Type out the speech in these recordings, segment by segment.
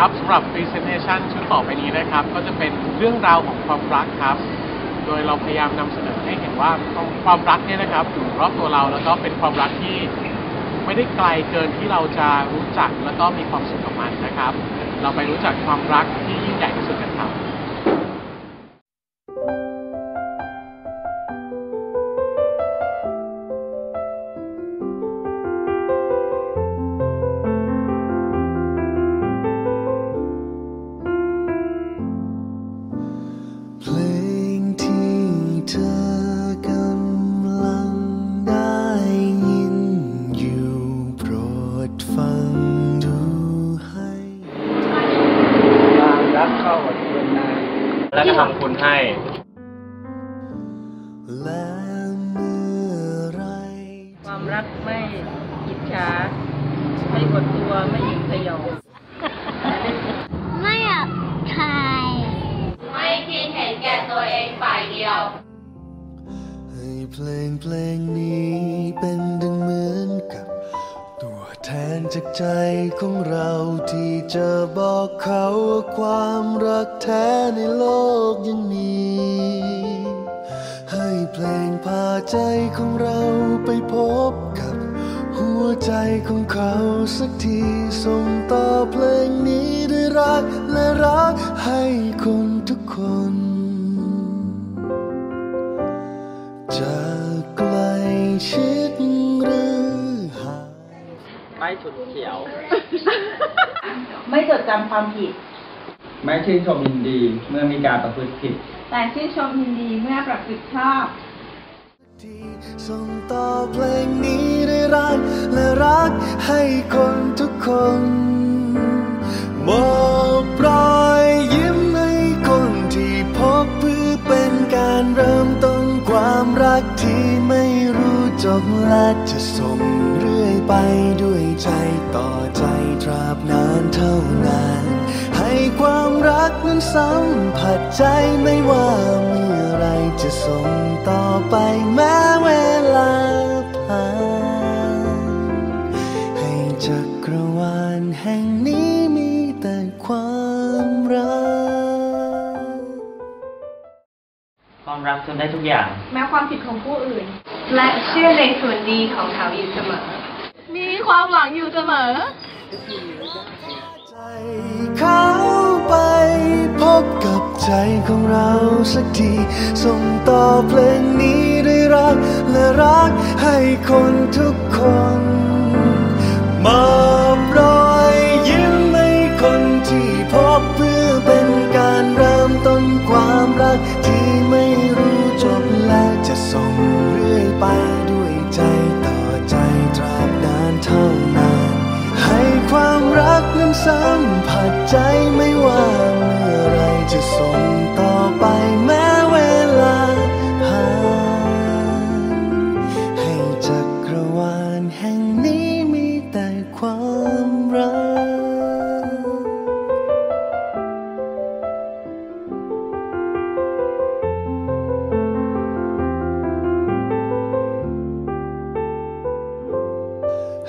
ครับสำหรับ Presentation ชุดต่อไปนี้นะครับ ก็จะเป็นเรื่องราวของความรักครับ โดยเราพยายามนำเสนอให้เห็นว่าความความรักเนี่ยนะครับอยู่รอบตัวเราแล้วก็เป็นความรักที่ไม่ได้ไกลเกินที่เราจะรู้จักแล้วก็มีความสุขกับมันนะครับ เราไปรู้จักความรักที่ยิ่งใหญ่ที่สุดกัน คุณให้และเมื่อไรความรักไม่อิจฉาไม่หดตัวไม่หยิ่งพยองไม่อยากถ่าย ไม่คิดเห็นแก่ตัวเองฝ่ายเดียว ให้เพลงเพลงนี้เป็น ทนจากใจของเราที่จะบอกเขาว่าความรักแท้ในโลกยังมี ให้เพลงพาใจของเราไปพบกับหัวใจของเขาสักทีส่งต่อเพลงนี้ด้วยรักและรักให้คนทุกคนจะไกลชิด ฉุดเฉียว ไม่จดจำความผิด ไม่ชื่นชมยินดีเมื่อมีการประพฤติผิด แต่ชื่นชมยินดีเมื่อประพฤติชอบที่ส่งต่อเพลงนี้ด้วยรักและรักให้คนทุกคนมอบรอยยิ้มให้คนที่พบเพื่อเป็นการเริ่มต้นความรักที่ไม่รู้จบและจะส่งเรื่อย ไปด้วยใจต่อใจตราบนานเท่านาน ให้ความรักนั้นสัมผัสใจไม่ว่าเมื่อไรจะส่งต่อไปแม้เวลาผ่านให้จักรวาลแห่งนี้มีแต่ความรัก ความรักทนได้ทุกอย่าง แม้ความผิดของผู้อื่น และเชื่อในส่วนดีของเขาอยู่เสมอมี ความหวังอยู่เสมอใเขาไปพบกับใจของเราสักที ส่งต่อเพลงนี้ด้วยรักและรักให้คนทุกคน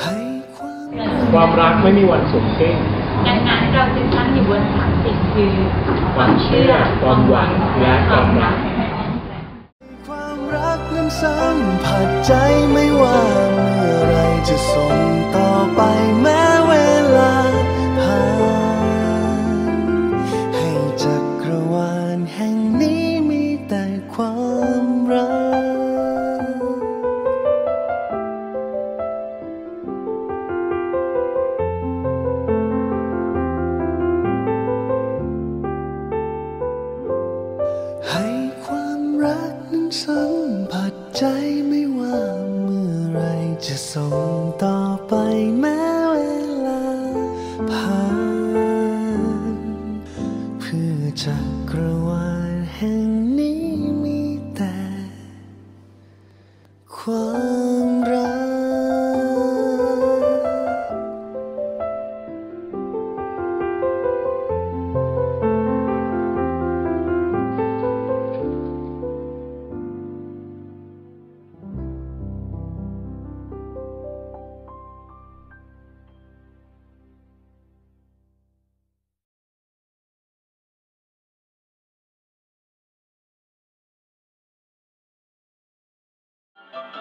ความความรักไม่มีวันสุดสิ้นดังนั้นเราจึงตั้งอยู่บนสามสิ่งคือความเชื่อ ความหวัง และความรักความรักนั้นสัมผัสใจไม่ว่า สัมผัสใจไม่ว่าเมื่อไรจะส่งต่อไปแม้เวลาผ่านเพื่อจักรวาลแห่งนี้มีแต่ความ